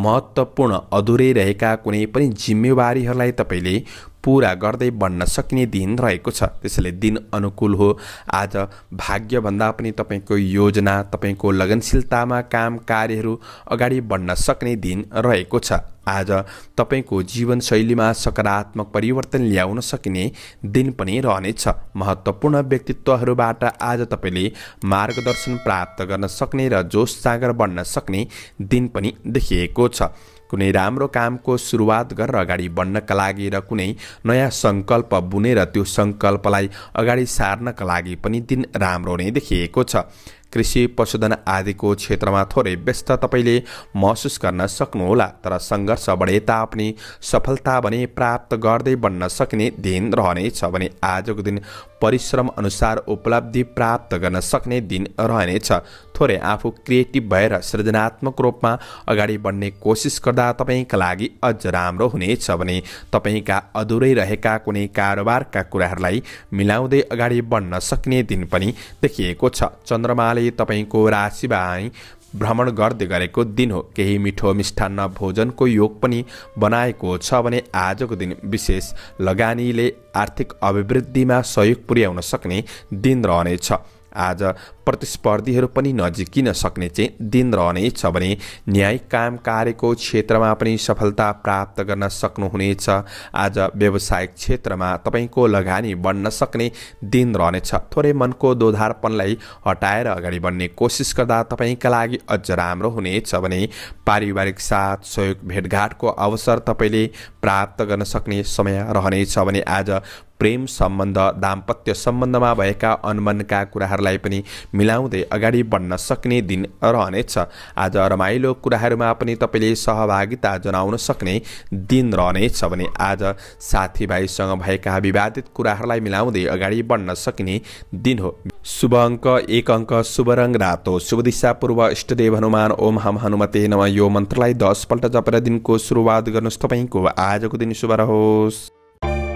महत्त्वपूर्ण अधुरै रहेका कुनै पनि जिम्मेवारीहरूलाई तपाईँले पुरा गर्दै बढ्न सकिने दिन रहेको छ। त्यसैले दिन अनुकूल हो। आज भाग्यभन्दा पनि तपाईँको योजना तपाईँको लगनशीलतामा काम कार्यहरू अगाडि बढ्न सक्ने दिन रहेको छ। आज तपाईँको जीवनशैलीमा सकारात्मक परिवर्तन ल्याउन सकिने दिन पनि रहनेछ। महत्त्वपूर्ण व्यक्तित्वहरूबाट आज तपाईँले मार्गदर्शन प्राप्त गर्न सक्ने र जोस जाँगर बढ्न सक्ने दिन पनि देखिएको छ। कुनै राम्रो कामको सुरुवात गरेर अगाडि बढ्नका लागि र कुनै नयाँ सङ्कल्प बुनेर त्यो सङ्कल्पलाई अगाडि सार्नका लागि पनि दिन राम्रो नै देखिएको छ। कृषि पशुधन आदिको क्षेत्रमा थोरै व्यस्त तपाईँले महसुस गर्न सक्नुहोला तर सङ्घर्ष बढे तापनि सफलता भने प्राप्त गर्दै बढ्न सकिने दिन रहनेछ भने आजको दिन परिश्रम अनुसार उपलब्धि प्राप्त गर्न सक्ने दिन रहनेछ। थोरै आफू क्रिएटिभ भएर सृजनात्मक रूपमा अगाडि बढ्ने कोसिस गर्दा तपाईँका लागि अझ राम्रो हुनेछ भने तपाईँका अधुरै रहेका कुनै कारोबारका कुराहरूलाई मिलाउँदै अगाडि बढ्न सक्ने दिन पनि देखिएको छ। चन्द्रमाले तपाईँको राशिबाई भ्रमण गर्दै गरेको दिन हो। केही मिठो मिष्ठान्न भोजनको योग पनि बनाएको छ भने आजको दिन विशेष लगानीले आर्थिक अभिवृद्धिमा सहयोग पुर्याउन सक्ने दिन रहनेछ। आज प्रतिस्पर्धीहरू पनि नजिकिन सक्ने चाहिँ दिन रहनेछ भने न्यायिक काम कार्यको क्षेत्रमा पनि सफलता प्राप्त गर्न सक्नुहुनेछ। आज व्यावसायिक क्षेत्रमा तपाईँको लगानी बढ्न सक्ने दिन रहनेछ। थोरै मनको दोधारपनलाई हटाएर अगाडि बढ्ने कोसिस गर्दा तपाईँका लागि अझ राम्रो हुनेछ भने पारिवारिक साथ सहयोग भेटघाटको अवसर तपाईँले प्राप्त गर्न सक्ने समय रहनेछ भने आज प्रेम सम्बन्ध दाम्पत्य सम्बन्धमा भएका अनमनका कुराहरूलाई पनि मिलाउँदै अगाडि बढ्न सक्ने दिन रहनेछ। आज रमाइलो कुराहरूमा पनि तपाईँले सहभागिता जनाउन सक्ने दिन रहनेछ भने आज साथीभाइसँग भएका विवादित कुराहरूलाई मिलाउँदै अगाडि बढ्न सकिने दिन हो। शुभ अङ्क एक अङ्क शुभ रङ रातो। शुभ दिशा पूर्व इष्टदेव हनुमान। ओम हम हनुमते नम। यो मन्त्रलाई दसपल्ट जपेर दिनको सुरुवात गर्नुहोस् तपाईँको आजको दिन शुभ रहोस्।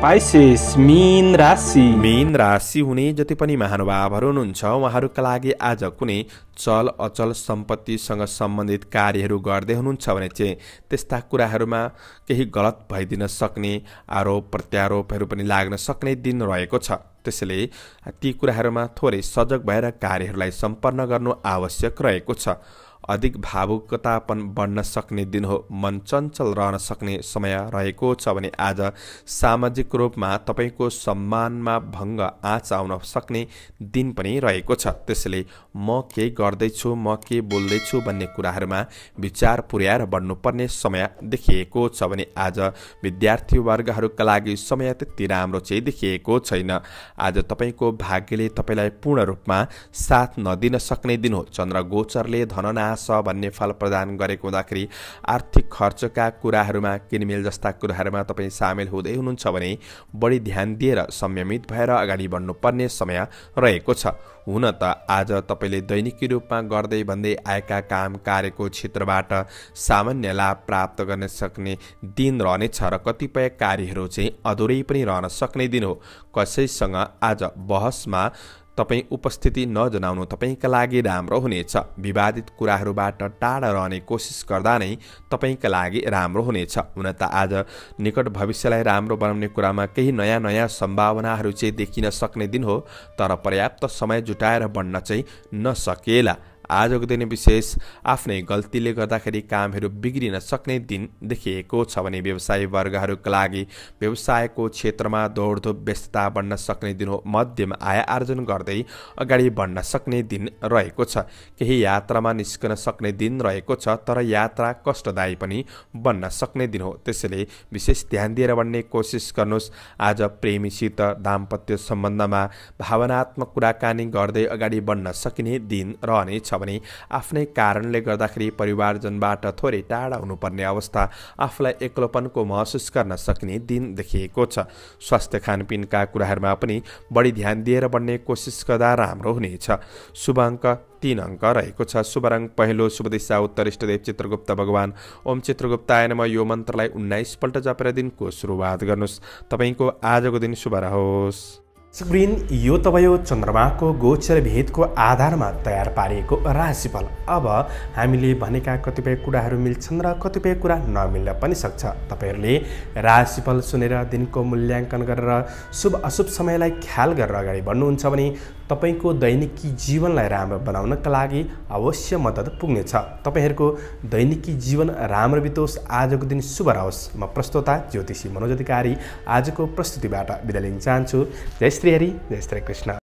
पाइसेस मीन राशि मेन राशि हुने जति पनि महानुभावहरू हुनुहुन्छ उहाँहरूका लागि आज कुनै चल अचल सम्पत्तिसँग सम्बन्धित कार्यहरू गर्दै हुनुहुन्छ भने चाहिँ त्यस्ता कुराहरूमा केही गलत भइदिन सक्ने आरोप प्रत्यारोपहरू पनि लाग्न सक्ने दिन रहेको छ। त्यसैले ती कुराहरूमा थोरै सजग भएर कार्यहरूलाई सम्पन्न गर्नु आवश्यक रहेको छ। अधिक भावुकतापन बढ्न सक्ने दिन हो। मन चञ्चल रहन सक्ने समय रहेको छ भने आज सामाजिक रूपमा तपाईँको सम्मानमा भङ्ग आँच आउन सक्ने दिन पनि रहेको छ। त्यसैले म के गर्दैछु म के बोल्दैछु भन्ने कुराहरूमा विचार पुर्याएर बढ्नुपर्ने समय देखिएको छ भने आज विद्यार्थी वर्गहरूका लागि समय त्यति राम्रो चाहिँ देखिएको छैन। आज तपाईँको भाग्यले तपाईँलाई पूर्ण रूपमा साथ नदिन सक्ने दिन हो। चन्द्र गोचरले धननाश भन्ने फल प्रदान गरेको हुँदाखेरि आर्थिक खर्चका कुराहरूमा किनमेल जस्ता कुराहरूमा तपाईँ सामेल हुँदै हुनुहुन्छ भने बढी ध्यान दिएर संयमित भएर अगाडि बढ्नुपर्ने समय रहेको छ। हुन त आज तपाईँले दैनिकी रूपमा गर्दै भन्दै आएका काम कार्यको क्षेत्रबाट सामान्य लाभ प्राप्त गर्न सक्ने दिन रहनेछ र कतिपय कार्यहरू चाहिँ अधुरै पनि रहन सक्ने दिन हो। कसैसँग आज बहसमा तपाईँ उपस्थिति नजनाउनु तपाईँका लागि राम्रो हुनेछ। विवादित कुराहरूबाट टाढा रहने कोसिस गर्दा नै तपाईँका लागि राम्रो हुनेछ। हुन त आज निकट भविष्यलाई राम्रो बनाउने कुरामा केही नयाँ नयाँ सम्भावनाहरू चाहिँ देखिन सक्ने दिन हो तर पर्याप्त समय जुटाएर बढ्न चाहिँ नसकेला। आजको दिन विशेष आफ्नै गल्तीले गर्दाखेरि कामहरू बिग्रिन सक्ने दिन देखिएको छ भने व्यवसायी वर्गहरूका लागि व्यवसायको क्षेत्रमा दौडधुप व्यस्तता बढ्न सक्ने दिन हो। मध्यम आय आर्जन गर्दै अगाडि बढ्न सक्ने दिन रहेको छ। केही यात्रामा निस्कन सक्ने दिन रहेको छ तर यात्रा कष्टदायी पनि बन्न सक्ने दिन हो। त्यसैले विशेष ध्यान दिएर बढ्ने कोसिस गर्नुहोस्। आज प्रेमीसित दाम्पत्य सम्बन्धमा भावनात्मक कुराकानी गर्दै अगाडि बढ्न सकिने दिन रहनेछ। भने आफ्नै कारणले गर्दाखेरि परिवारजनबाट थोरै टाढा हुनुपर्ने अवस्था आफूलाई एक्लोपनको महसुस गर्न सकिने दिन देखिएको छ। स्वास्थ्य खानपिनका कुराहरूमा पनि बढी ध्यान दिएर बढ्ने कोसिस गर्दा राम्रो हुनेछ। शुभ अङ्क तिन अङ्क रहेको छ। शुभ रङ पहिलो शुभ दिशा उत्तर इष्टदेव चित्रगुप्त भगवान्। ओम चित्रगुप्त आएनमा यो मन्त्रलाई उन्नाइसपल्ट जपेर दिनको सुरुवात गर्नुहोस्। तपाईँको आजको दिन शुभ रहोस्। स्क्रिन यो त भयो चन्द्रमाको गोचर भेदको आधारमा तयार पारिएको राशिफल। अब हामीले भनेका कतिपय कुराहरू मिल्छन् र कतिपय कुरा नमिल्न पनि सक्छ। तपाईँहरूले राशिफल सुनेर दिनको मूल्याङ्कन गरेर शुभ अशुभ समयलाई ख्याल गरेर अगाडि बढ्नुहुन्छ भने तपाईँको दैनिकी जीवनलाई राम्रो बनाउनका लागि अवश्य मद्दत पुग्नेछ। तपाईँहरूको दैनिकी जीवन राम्रो बितोस्। आजको दिन शुभ रहोस्। म प्रस्तोता ज्योतिषी मनोज अधिकारी। आजको प्रस्तुतिबाट बिदा लिन चाहन्छु। जय श्री हरि जय श्री कृष्ण।